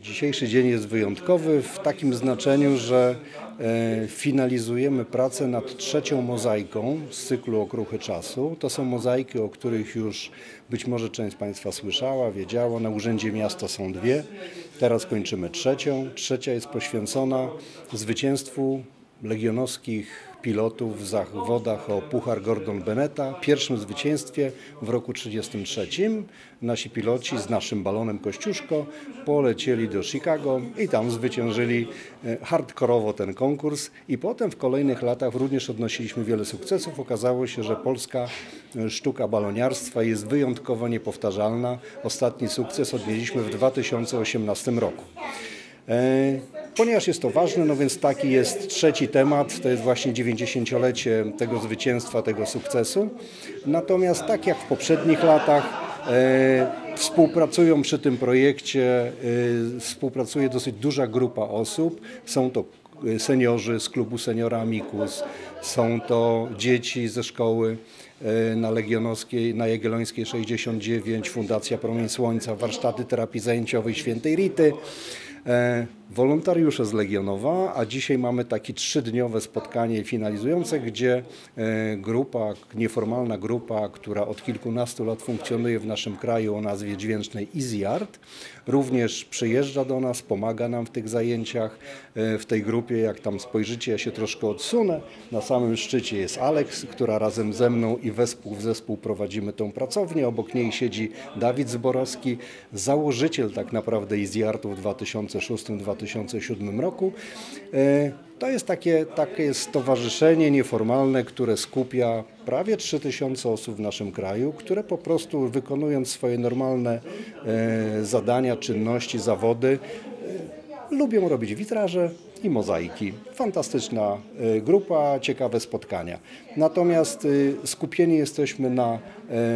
Dzisiejszy dzień jest wyjątkowy w takim znaczeniu, że e, finalizujemy pracę nad trzecią mozaiką z cyklu Okruchy Czasu. To są mozaiki, o których już być może część Państwa słyszała, wiedziała. Na Urzędzie Miasta są dwie. Teraz kończymy trzecią. Trzecia jest poświęcona zwycięstwu legionowskich pilotów w zawodach o Puchar Gordon Beneta. Pierwszym zwycięstwie w roku 1933 nasi piloci z naszym balonem Kościuszko polecieli do Chicago i tam zwyciężyli e, hardkorowo ten konkurs i potem w kolejnych latach również odnosiliśmy wiele sukcesów. Okazało się, że polska e, sztuka baloniarstwa jest wyjątkowo niepowtarzalna. Ostatni sukces odnieśliśmy w 2018 roku. E, ponieważ jest to ważne, no więc taki jest trzeci temat, to jest właśnie 90-lecie tego zwycięstwa, tego sukcesu. Natomiast tak jak w poprzednich latach, e, współpracują przy tym projekcie, e, współpracuje dosyć duża grupa osób. Są to seniorzy z klubu Seniora Amicus, są to dzieci ze szkoły na Legionowskiej, na Jagiellońskiej 69, Fundacja Promień Słońca, warsztaty terapii zajęciowej Świętej Rity. Wolontariusze z Legionowa, a dzisiaj mamy takie trzydniowe spotkanie finalizujące, gdzie e, grupa, nieformalna grupa, która od kilkunastu lat funkcjonuje w naszym kraju o nazwie dźwięcznej Easy Art, również przyjeżdża do nas, pomaga nam w tych zajęciach. E, w tej grupie, jak tam spojrzycie, ja się troszkę odsunę, na samym szczycie jest Alex, która razem ze mną i wespół w zespół prowadzimy tą pracownię. Obok niej siedzi Dawid Zborowski, założyciel tak naprawdę Easy Artu w 2006-2007 2007 roku. E, to jest takie, takie stowarzyszenie nieformalne, które skupia prawie 3000 osób w naszym kraju, które po prostu wykonując swoje normalne e, zadania, czynności, zawody, e, lubią robić witraże i mozaiki. Fantastyczna grupa, ciekawe spotkania. Natomiast skupieni jesteśmy na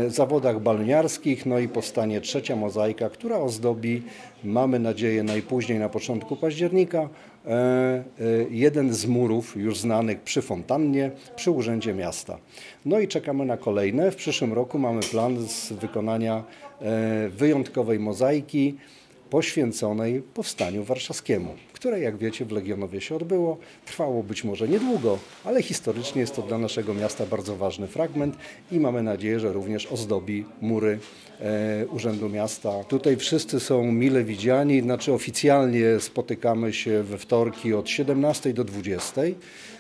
zawodach balniarskich, no i powstanie trzecia mozaika, która ozdobi mamy nadzieję najpóźniej na początku października, e, e, jeden z murów już znanych przy fontannie, przy Urzędzie Miasta. No i czekamy na kolejne. W przyszłym roku mamy plan z wykonania e, wyjątkowej mozaiki poświęconej Powstaniu Warszawskiemu, które jak wiecie w Legionowie się odbyło. Trwało być może niedługo, ale historycznie jest to dla naszego miasta bardzo ważny fragment i mamy nadzieję, że również ozdobi mury e, Urzędu Miasta. Tutaj wszyscy są mile widziani, znaczy oficjalnie spotykamy się we wtorki od 17 do 20.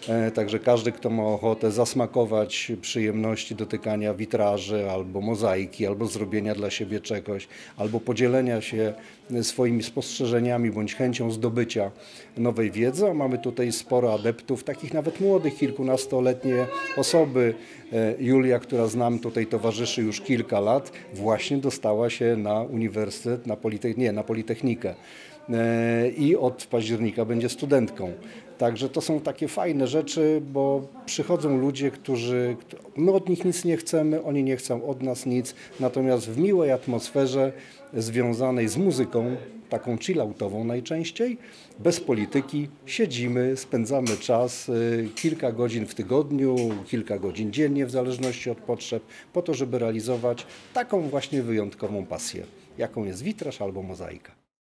E, także każdy, kto ma ochotę zasmakować przyjemności dotykania witraży albo mozaiki, albo zrobienia dla siebie czegoś, albo podzielenia się swoimi spostrzeżeniami bądź chęcią zdobycia nowej wiedzy. Mamy tutaj sporo adeptów, takich nawet młodych, kilkunastoletnie osoby. E, Julia, która znam tutaj towarzyszy już kilka lat, właśnie dostała się na uniwersytet, na, Politech nie, na Politechnikę i od października będzie studentką. Także to są takie fajne rzeczy, bo przychodzą ludzie, którzy, my od nich nic nie chcemy, oni nie chcą od nas nic, natomiast w miłej atmosferze związanej z muzyką, taką chilloutową najczęściej, bez polityki, siedzimy, spędzamy czas y, kilka godzin w tygodniu, kilka godzin dziennie w zależności od potrzeb, po to, żeby realizować taką właśnie wyjątkową pasję, jaką jest witraż albo mozaika.